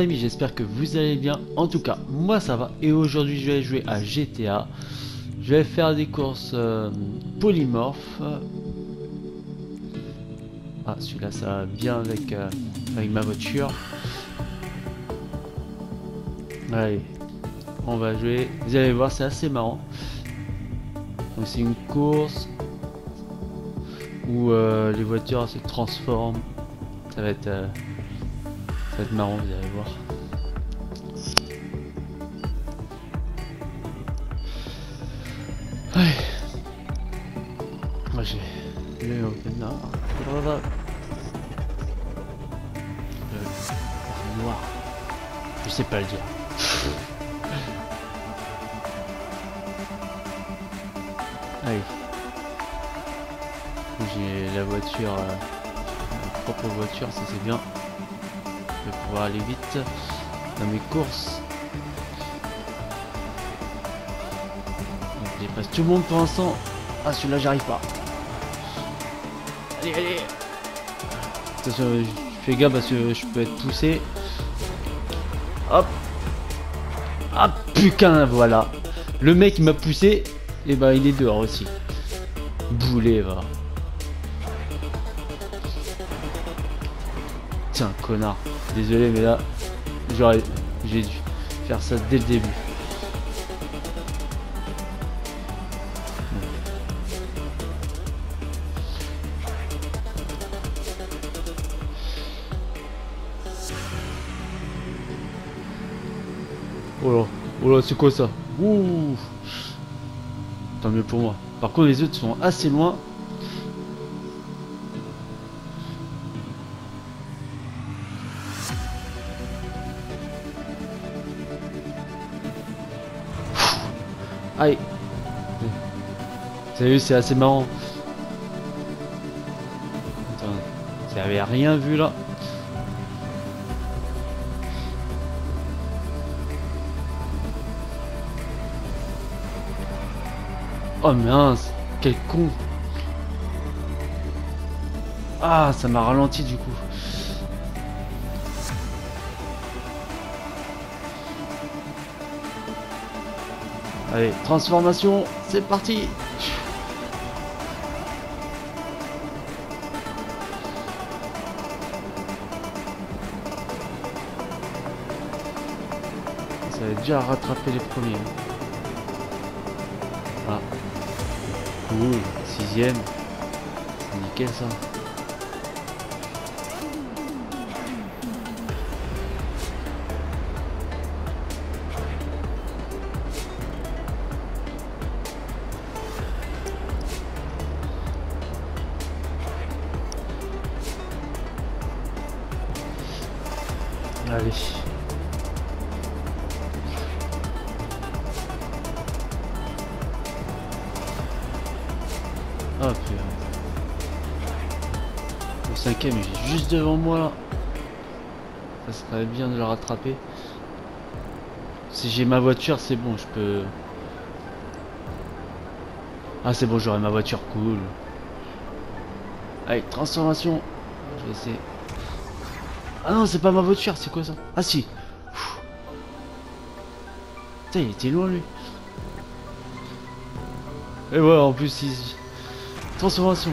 Amis, j'espère que vous allez bien. En tout cas, moi ça va. Et aujourd'hui, je vais jouer à GTA. Je vais faire des courses euh, polymorphes. Ah, celui-là, ça va bien avec, euh, avec ma voiture. Allez, on va jouer. Vous allez voir, c'est assez marrant. Donc c'est une course où euh, les voitures se transforment. Ça va être, ça va être marrant, vous allez voir. Ouais. Moi j'ai le open là. Euh, noir. Je sais pas le dire. Allez. J'ai la voiture, euh, ma propre voiture, ça c'est bien. Je vais pouvoir aller vite dans mes courses. J'ai presque tout le monde pour l'instant. Ah celui-là j'arrive pas. Allez, allez. Attention, je fais gaffe parce que je peux être poussé. Hop. Ah putain, voilà. Le mec m'a poussé, et bah il est dehors aussi. Boulet, va. Tiens, connard. Désolé, mais là, j'aurais, j'ai dû faire ça dès le début. Oh là, oh là, c'est quoi ça? Tant mieux pour moi. Par contre, les autres sont assez loin. Aïe vu, c'est assez marrant. Attends, j'avais rien vu là. Oh mince, quel con. Ah, ça m'a ralenti du coup. Allez, transformation, c'est parti. Ça va déjà rattraper les premiers. Ah. Cool, sixième. C'est nickel ça. Allez. Hop. Le cinquième, est juste devant moi. Ça serait bien de le rattraper. Si j'ai ma voiture, c'est bon, je peux... Ah, c'est bon, j'aurai ma voiture, cool. Allez, transformation. Je vais essayer. Ah non, c'est pas ma voiture, c'est quoi ça Ah si. Putain, il était loin, lui. Et voilà, en plus, il... Transformation.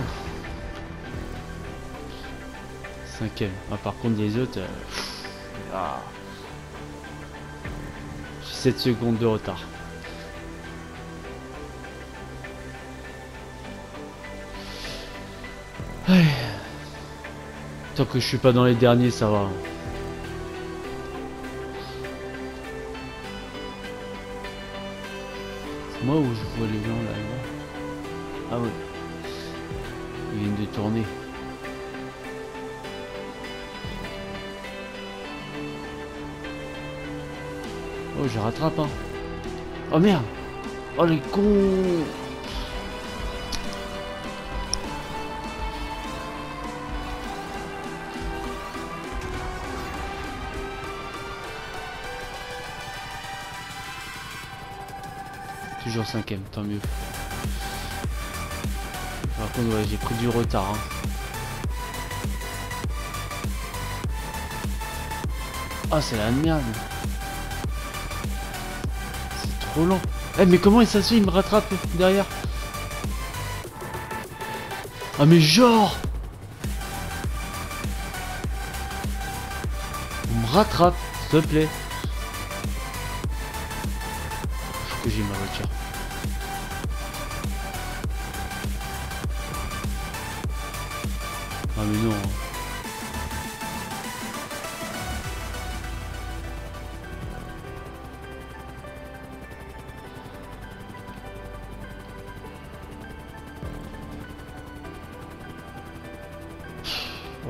Cinquième. Ah, par contre, les autres... euh, ah. J'ai 7 secondes de retard. Tant que je suis pas dans les derniers, ça va. C'est moi où je vois les gens là Ah ouais. Ils viennent de tourner. Oh, je rattrape, hein. Oh merde. Oh les cons. Toujours cinquième, tant mieux. Par contre, ouais, j'ai pris du retard. hein. Ah, c'est la merde. C'est trop long. Eh, mais comment il s'assuit Il me rattrape derrière? Ah, mais genre On me rattrape, s'il te plaît. J'ai ma voiture. Ah mais non.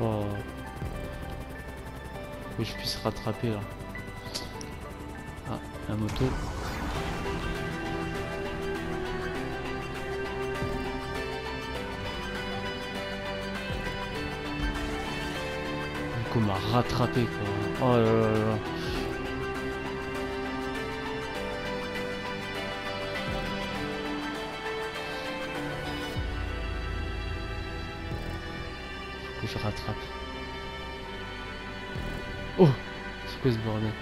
Oh. Que je puisse rattraper là. Ah, la moto. M'a rattrapé quoi. Oh là là là que je rattrape. Oh C'est quoi ce bordel?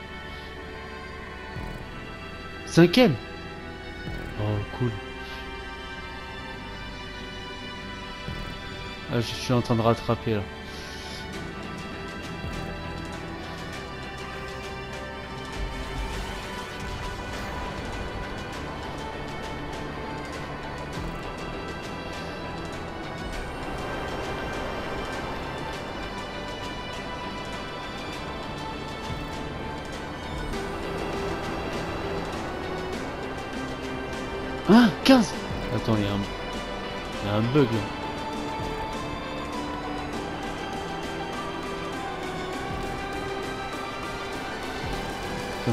Cinquième? Oh cool. Ah, je suis en train de rattraper là. Hein 15 Attends, il y, un... a un bug là.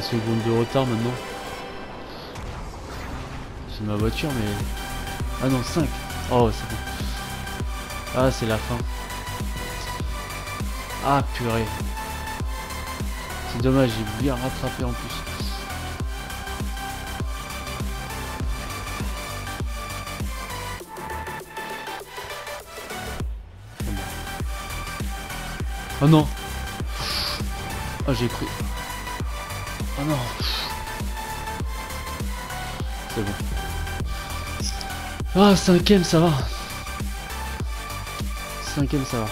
Secondes de retard maintenant. C'est ma voiture mais... Ah non 5 Oh c'est bon. Ah c'est la fin. Ah purée. C'est dommage, j'ai bien rattrapé en plus. Oh non Oh j'ai cru. Oh non C'est bon. Ah cinquième ça va. Cinquième ça va.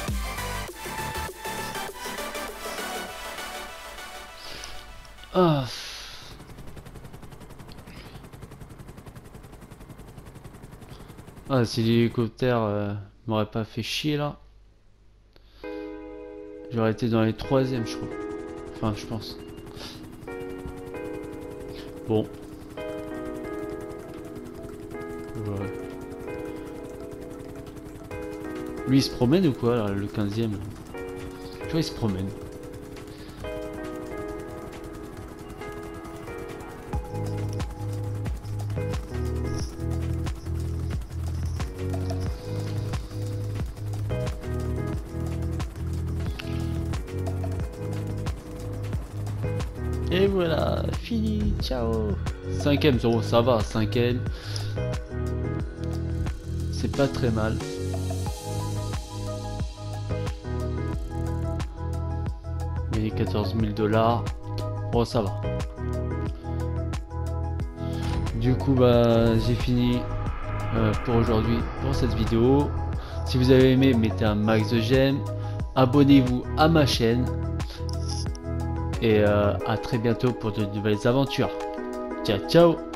Ah. Ah si l'hélicoptère euh, m'aurait pas fait chier là. J'aurais été dans les troisièmes, je crois. Enfin, je pense. Bon. Lui, il se promène ou quoi, là, le 15ème Tu vois, il se promène. Voilà, fini, ciao Cinquième, oh, ça va, cinquième. C'est pas très mal. Mais 14 000 dollars, bon ça va. Du coup, bah j'ai fini euh, pour aujourd'hui, pour cette vidéo. Si vous avez aimé, mettez un max de j'aime. Abonnez-vous à ma chaîne et euh, à très bientôt pour de nouvelles aventures. Ciao ciao